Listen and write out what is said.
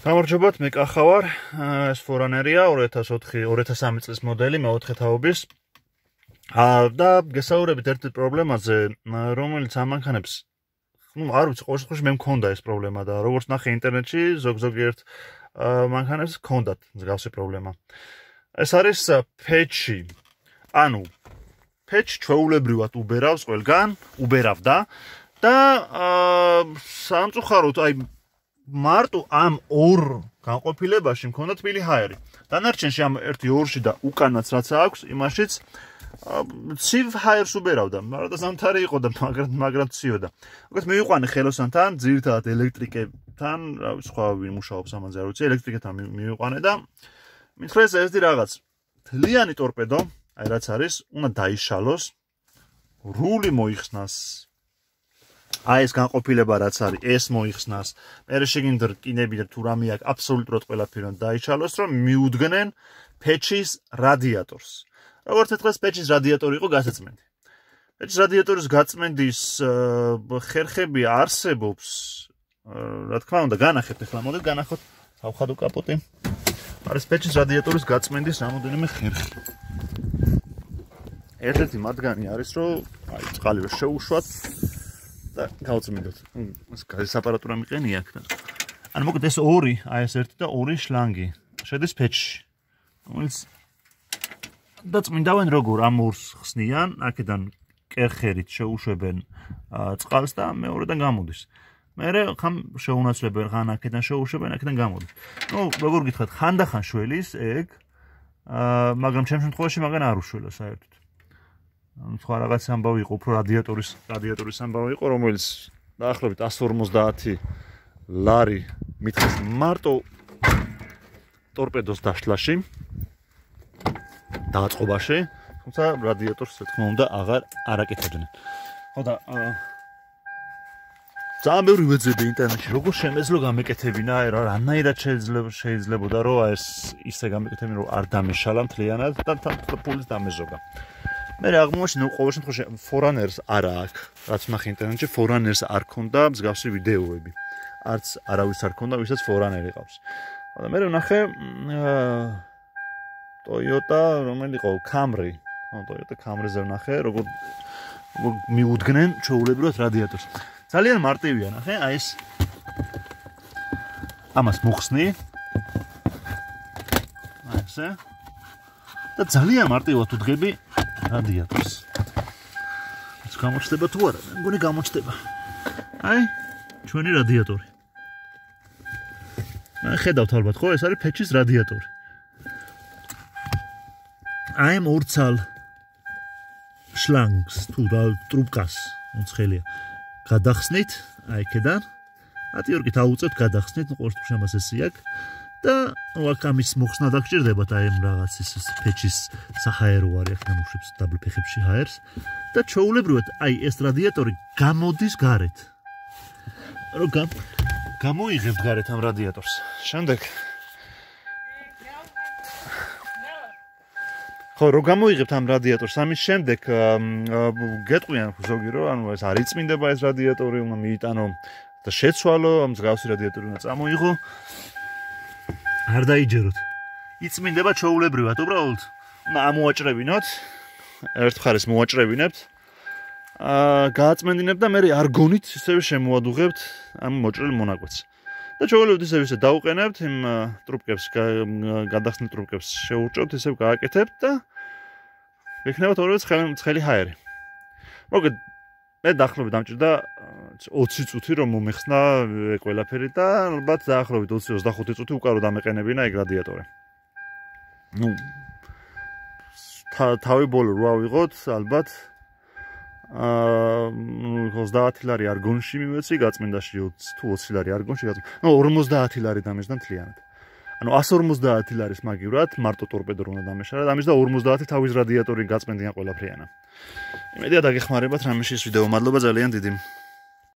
გამარჯობათ, მე კახავარ. ეს ფორანერია 2004-2003 წლის მოდელი, მეოთხე თაობის. აა და გესაუბრებით ერთ პრობლემაზე, რომელიც ამანქანებს ну, არ ვიცი, ყოველ შემთხვევაში მე მქონდა ეს პრობლემა და როგორც ნახე ინტერნეტში, ზოგ-ზოგიერთ მანქანებს ჰქონდათ მსგავსი პრობლემა. ეს არის patch-ი. ანუ patch ჩვეულებრივად უბერავს ყველგან, უბერავდა და აა სამწუხაროდ აი მარტო ამ ორ განყოფილებაში მქონდა თბილი ჰაერი. დანარჩენში ამ 1-2-ში და უკანაც რაც აქვს, იმაშიც ცივ ჰაერს უბერავდა. მაგრამ და სამთარი იყო და მაგრამ მაგრამ ციოდა. უკეთ მივიყვანე ხელოსანთან, ძირთადად ელექტრიკებთან, რა ვიცი, სხვა ვინ მუშაობს ამაზე, არ ვიცი, ელექტრიკებთან მივიყვანე და მითხრეს ეს დი რაღაც. თლიანი ტორპედო, აი რაც არის, უნდა დაიშალოს. რული მოიხსნას აი ეს განყოფილება რაც არის, ეს მოიხსნას. მე შეგინდ რკინები და თუ რამე აქვს, აბსოლუტურად ყველაფერი უნდა დაიჩალოს, რომ მიუდგნენ პეჩის რადიატორს. როგორც ეთქეს პეჩის რადიატორი იყო გასაწმენდი. პეჩის რადიატორის გაწმენდის ხერხები არსებობს. რა თქმა უნდა, განახეთ ახლა მოდით განახოთ ავხადო კაპოტი. არის პეჩის რადიატორის გაწმენდის რამოდენიმე ხერხი. ერთ-ერთი მათგანი არის, რომ აი წყალი შეუშვათ და გავწმინდოთ. ეს ეს აპარატურა მიყენი აქ და ანუ მოკლედ ეს ორი, აი ეს ერთი და ორი შლანგი შედის ფეჩში. რომელიც დაწმინდავენ როგორ ამ ორს ხსნიან, აქედან კერხერით შეუშვებენ წყალს და მეორედან გამოდის. მერე ხამ შეუნაცვლებენ ხან აქედან შეუშვებენ, აქედან გამოდის. ნუ როგორ გითხრათ, ხანდახან შველის ეგ აა მაგრამ ჩემ შემთხვევაში მაგან არ უშველა საერთოდ. სხვა რაღაც ამბავი იყო, უფრო რადიატორის რადიატორის ამბავი იყო, რომელიც დაახლოებით 150 ლარი მითხეს მარტო ტორპედოს დაშლაში დააწყობაში, თუმცა რადიატორს თქმა უნდა აღარ არაკეთებდნენ. ხო და ძალიან ბევრი ვეძები ინტერნეტში, როგორ შემეძლო გამეკეთებინა, აი რა, რანაირად შეიძლება შეიძლებოდა რომ ეს ისე გამეკეთებინა რომ არ დამეშალა მთლიანად და ფულის დამეზოგა. მე რა აღმოჩნდა ყოველ შემთხვევაში ფორანერს არა აქვს რაც მახ ინტერნეტში ფორანერს არ ქონდა მსგავსი ვიდეოები. არც არავის არ ქონდა ვისაც ფორანერი ყავს და მე ვნახე Toyota რომელი ყო Camry. ხო Toyota Camry-ზე ვნახე როგორ მიუდგნენ ჩაულებრივად რადიატორს ძალიან მარტივია ნახე აი ეს ამას მოხსნი აი ესე. და ძალიან მარტივად უდგები რადიატორს. ეს გამოჩდება თუ არა? მე მგონი გამოჩდება. აი, ჩვენი რადიატორი. მე ხედავთ ალბათ, ხო, ეს არის ფეჩის რადიატორი. აი, მორცალ შლანგს თუ და ტრუბკას მოცხელია. გადახსნით, აი, ქედან. ატიორკით აუწევთ გადახსნით, ყოველ შემას ესე აქვს. და აქ ამის მოხსნა დაგჭირდებათ აი ამ რაღაც ის ფეჩის საჰაერო არის აქ ნამუშებს დაბლ ფეხებში ჰაერს. და ჩაულებრივად აი ეს რადიატორი გამოდის გარეთ. რო გამოიღებთ გარეთ ამ რადიატორს. შემდეგ. ხო რო გამოიღებთ ამ რადიატორს ამის შემდეგ გეტყვიან ზოგი რომ ანუ ეს არ იწმინდება ეს რადიატორი უნდა მიიტანო და შეცვალო ამ მსგავსი რადიატორი უნდა წამოიღო არ დაიჯეროთ. იწმინდება ჩაულებრივად, უბრალოდ ამოაჭრებინოთ. ერთ მხარეს მოაჭრებინებთ. აა გააწმენდინებთ და მე არგონით ისევე შემოადუღებთ ამ მოჭრელ მონაკვეთს. და ჩაულებრივად ისევე ისე დაუყენებთ იმ ტრუბკებს, გადახსნილ ტრუბკებს შეურჭოთ, ისევე გააკეთებთ და ვიქნებათ ორივე ცხელი ჰაერი. მოგეთ მე დაახლოებით დამჭირდა 20 წუთი რომ მომეხსნა ყველაფერი და ალბათ დაახლოებით 20-25 წუთი უკარო დამეყენებინა ეგ რადიატორი. ნუ თავი ბოლო რა ვიღოთ ალბათ აა 30 ლარი არგონში მივეცი გაწმინდაში 20 თუ 20 ლარი არგონში გაწმინდა. ნუ 50 ლარი დამეშდა მთლიანად. ანუ 150 ლარის მაგივრად მარტო ტორპედო უნდა დამეშარა და ამის და 50 თავის რადიატორი გაწმენდიან ყველაფრიანა. იმედია დაგეხმარებათ რამე შეს ვიდეო. მადლობა ძალიან დიდი.